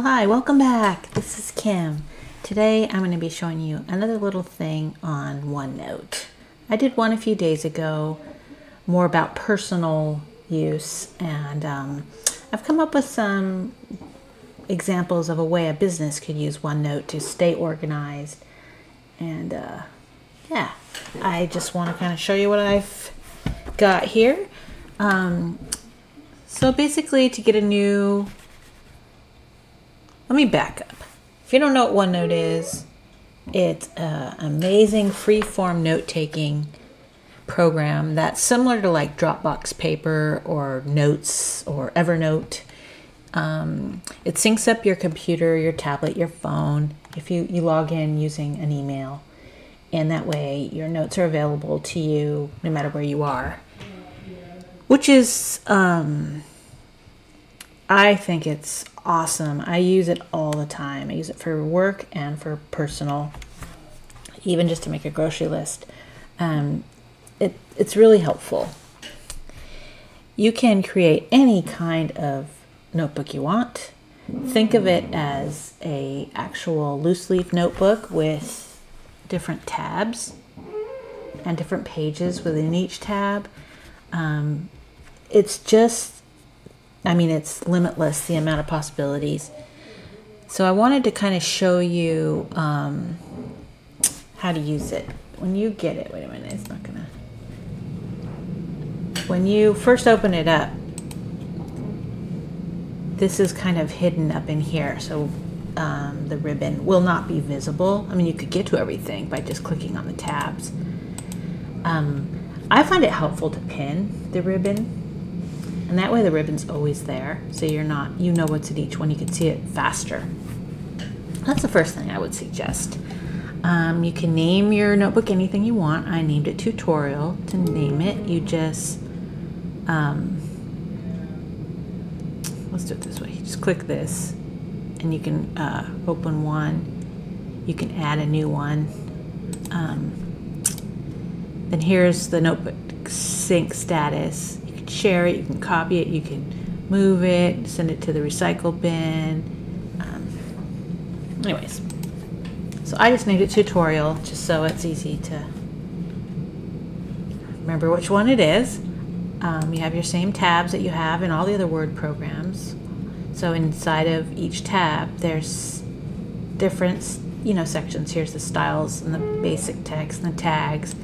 Well, hi, welcome back. This is Kim. Today I'm going to be showing you another little thing on OneNote. I did one a few days ago, more about personal use, and um, I've come up with some examples of a way a business could use OneNote to stay organized. And uh, yeah, I just want to kind of show you what I've got here. Um, so basically, to get a new, let me back up. If you don't know what OneNote is, it's an amazing free-form note-taking program that's similar to like Dropbox Paper or Notes or Evernote. Um, it syncs up your computer, your tablet, your phone if you, you log in using an email. And that way your notes are available to you no matter where you are. Which is um, I think it's awesome. I use it all the time. I use it for work and for personal, even just to make a grocery list. Um, it, it's really helpful. You can create any kind of notebook you want. Think of it as a actual loose leaf notebook with different tabs and different pages within each tab. Um, it's just I mean, it's limitless the amount of possibilities. So I wanted to kind of show you um, how to use it. When you get it, wait a minute, it's not gonna. When you first open it up, this is kind of hidden up in here. So um, the ribbon will not be visible. I mean, you could get to everything by just clicking on the tabs. Um, I find it helpful to pin the ribbon and that way the ribbon's always there, so you're not, you know what's at each one, you can see it faster. That's the first thing I would suggest. Um, you can name your notebook anything you want. I named it tutorial to name it. You just, um, let's do it this way. You just click this and you can uh, open one. You can add a new one. Um, then here's the notebook sync status share it, you can copy it, you can move it, send it to the recycle bin. Um, anyways, so I just named it tutorial just so it's easy to remember which one it is. Um, you have your same tabs that you have in all the other Word programs. So inside of each tab, there's different, you know, sections. Here's the styles and the basic text and the tags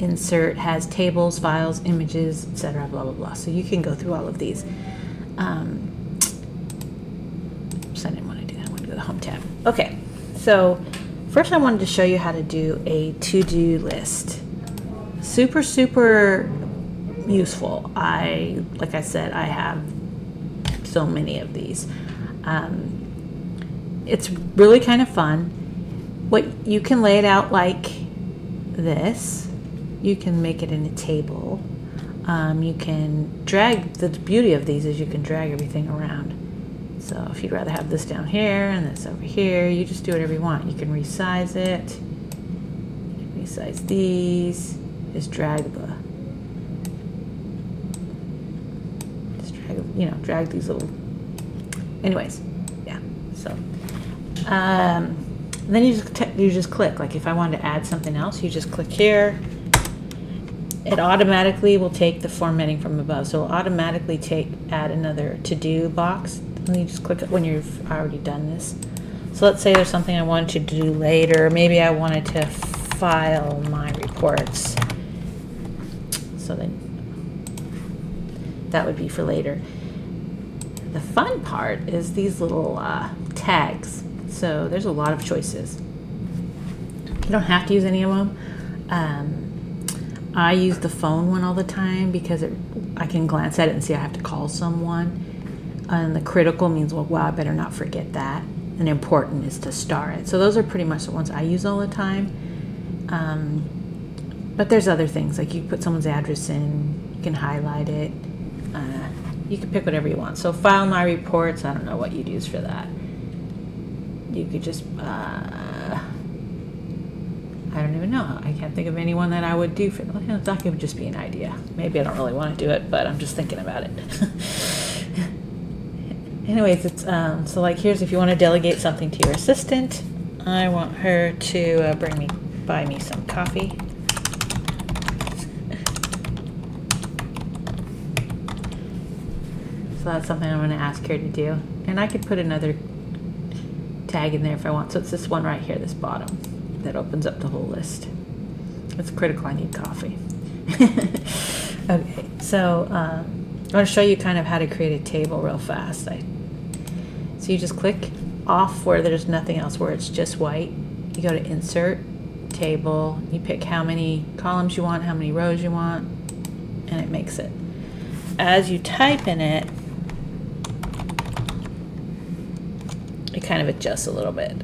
insert has tables, files, images, etc. Blah blah blah. So you can go through all of these. Um, so I didn't want to do that. I want to go to the home tab. Okay, so first I wanted to show you how to do a to-do list. Super super useful. I like I said I have so many of these. Um, it's really kind of fun. What you can lay it out like this you can make it in a table. Um, you can drag, the beauty of these is you can drag everything around. So if you'd rather have this down here and this over here, you just do whatever you want. You can resize it, resize these, just drag the, just drag, you know, drag these little, anyways, yeah, so. Um, then you just, you just click, like if I wanted to add something else, you just click here, it automatically will take the formatting from above. So it'll automatically take add another to-do box. And you just click it when you've already done this. So let's say there's something I wanted to do later. Maybe I wanted to file my reports. So then that would be for later. The fun part is these little uh, tags. So there's a lot of choices. You don't have to use any of them. Um, I use the phone one all the time because it, I can glance at it and see I have to call someone. And the critical means, well, I better not forget that. And important is to star it. So those are pretty much the ones I use all the time. Um, but there's other things, like you put someone's address in, you can highlight it. Uh, you can pick whatever you want. So file my reports, I don't know what you'd use for that. You could just uh, I don't even know. I can't think of anyone that I would do for that. That could just be an idea. Maybe I don't really want to do it, but I'm just thinking about it. anyways, it's um, so like here's if you want to delegate something to your assistant. I want her to uh, bring me, buy me some coffee. So that's something I'm going to ask her to do. And I could put another tag in there if I want. So it's this one right here, this bottom, that opens up the whole list. It's critical. I need coffee. okay, so um, I want to show you kind of how to create a table real fast. I, so you just click off where there's nothing else, where it's just white. You go to Insert, Table. You pick how many columns you want, how many rows you want, and it makes it. As you type in it, it kind of adjusts a little bit.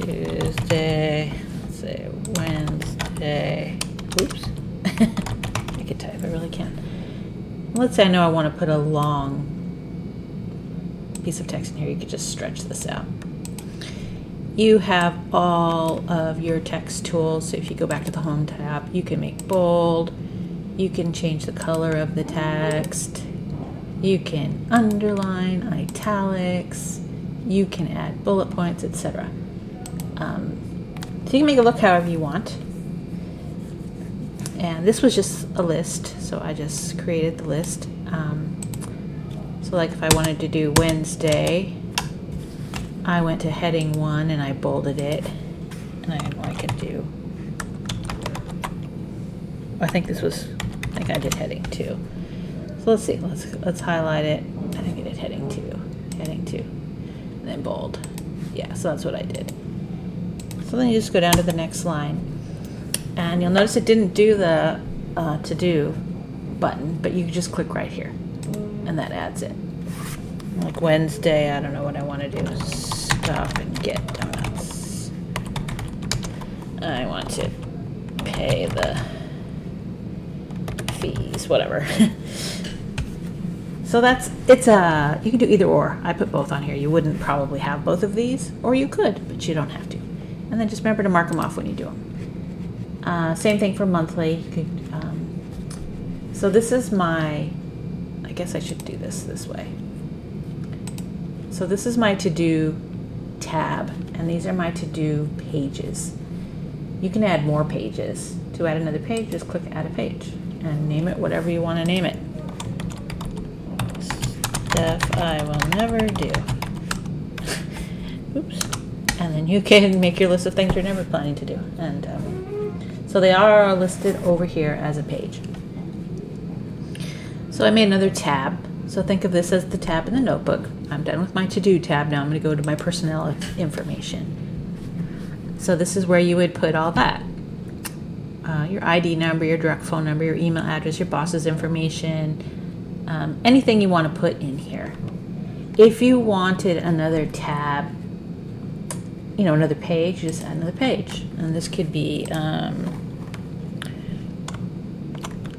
Tuesday, say Wednesday. Oops. I could type, I really can. Let's say I know I want to put a long piece of text in here. You could just stretch this out. You have all of your text tools. So if you go back to the Home tab, you can make bold. You can change the color of the text. You can underline, italics. You can add bullet points, etc. Um, so you can make it look however you want. And this was just a list, so I just created the list. Um, so like if I wanted to do Wednesday, I went to heading one and I bolded it. And I I can do, I think this was, I think I did heading two. So let's see, let's, let's highlight it. I think I did heading two, heading two, and then bold. Yeah, so that's what I did. So then you just go down to the next line. And you'll notice it didn't do the uh, to do button, but you just click right here and that adds it. Like Wednesday, I don't know what I want to do. Stop and get donuts. I want to pay the fees, whatever. so that's, it's a, you can do either or. I put both on here. You wouldn't probably have both of these, or you could, but you don't have to. And then just remember to mark them off when you do them. Uh, same thing for monthly. You could, um, so this is my, I guess I should do this this way. So this is my to-do tab, and these are my to-do pages. You can add more pages. To add another page, just click add a page and name it whatever you want to name it. Stuff I will never do. Oops. And then you can make your list of things you're never planning to do. And um, so they are listed over here as a page. So I made another tab. So think of this as the tab in the notebook. I'm done with my to-do tab. Now I'm going to go to my personnel information. So this is where you would put all that. Uh, your ID number, your direct phone number, your email address, your boss's information, um, anything you want to put in here. If you wanted another tab, you know, another page, just add another page. And this could be um,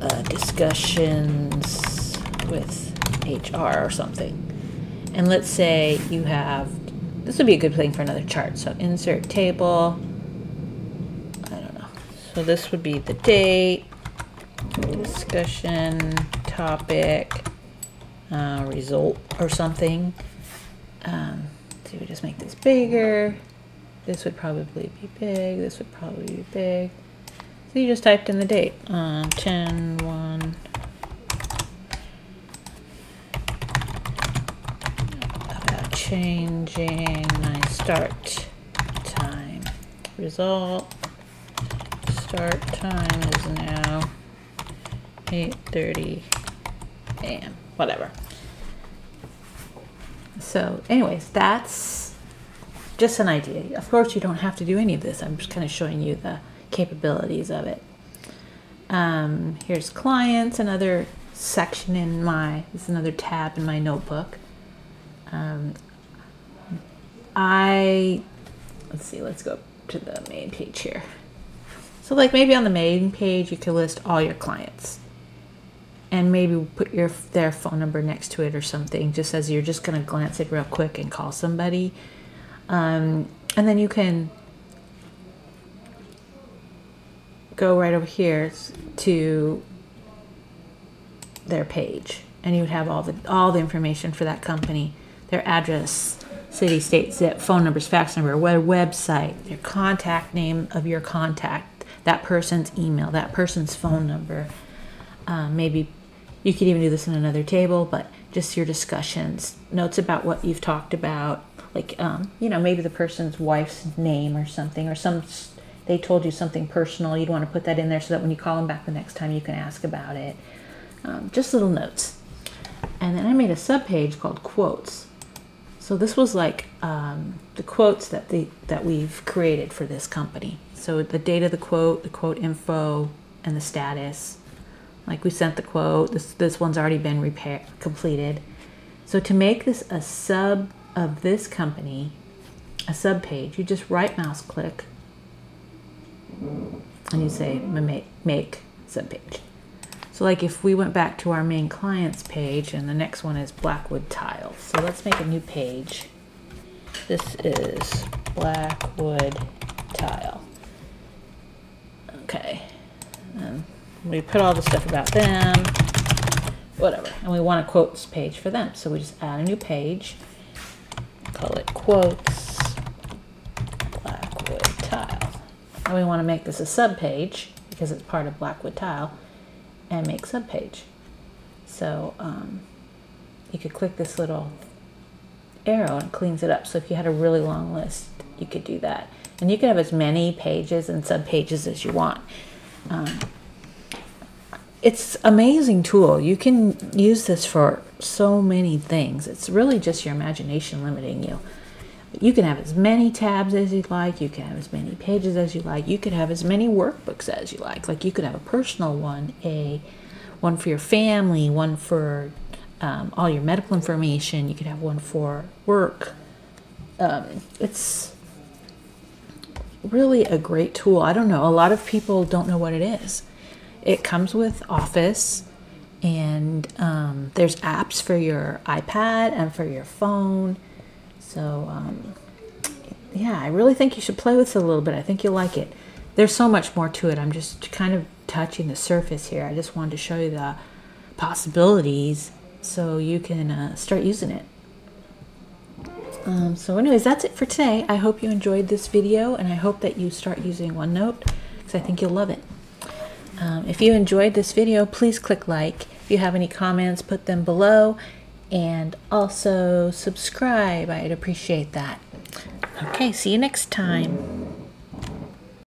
uh, discussions with HR or something. And let's say you have, this would be a good thing for another chart. So insert table, I don't know. so this would be the date, discussion, topic, uh, result or something. Um, so we just make this bigger. This would probably be big. This would probably be big. So you just typed in the date. Um, 10, 1. About changing my start time. Result start time is now 8.30 a.m. Whatever. So anyways, that's just an idea. Of course, you don't have to do any of this. I'm just kind of showing you the capabilities of it. Um, here's clients, another section in my, this is another tab in my notebook. Um, I, let's see, let's go to the main page here. So like maybe on the main page, you could list all your clients and maybe put your their phone number next to it or something, just as you're just going to glance it real quick and call somebody. Um, and then you can go right over here to their page and you would have all the all the information for that company, their address, city, state, zip, phone numbers, fax number, their website, their contact name of your contact, that person's email, that person's phone number. Um, maybe you could even do this in another table, but just your discussions, notes about what you've talked about, like um, you know maybe the person's wife's name or something, or some they told you something personal. You'd want to put that in there so that when you call them back the next time, you can ask about it. Um, just little notes. And then I made a subpage called quotes. So this was like um, the quotes that the that we've created for this company. So the date of the quote, the quote info, and the status. Like we sent the quote. This this one's already been repair completed. So to make this a sub of this company, a sub page, you just right mouse click and you say make, make sub page. So like if we went back to our main clients page and the next one is Blackwood Tile. So let's make a new page. This is Blackwood Tile. Okay. And we put all the stuff about them, whatever. And we want a quotes page for them. So we just add a new page, call it quotes Blackwood Tile. And we want to make this a sub page because it's part of Blackwood Tile and make subpage. So um, you could click this little arrow and it cleans it up. So if you had a really long list, you could do that. And you could have as many pages and subpages as you want. Um, it's amazing tool. You can use this for so many things. It's really just your imagination limiting you. You can have as many tabs as you like. You can have as many pages as you like. You could have as many workbooks as you like. Like you could have a personal one, a one for your family, one for um, all your medical information. You could have one for work. Um, it's really a great tool. I don't know. A lot of people don't know what it is. It comes with Office, and um, there's apps for your iPad and for your phone so, um, yeah, I really think you should play with it a little bit. I think you'll like it. There's so much more to it. I'm just kind of touching the surface here. I just wanted to show you the possibilities so you can uh, start using it. Um, so anyways, that's it for today. I hope you enjoyed this video and I hope that you start using OneNote because I think you'll love it. Um, if you enjoyed this video, please click like. If you have any comments, put them below and also subscribe. I'd appreciate that. Okay, see you next time.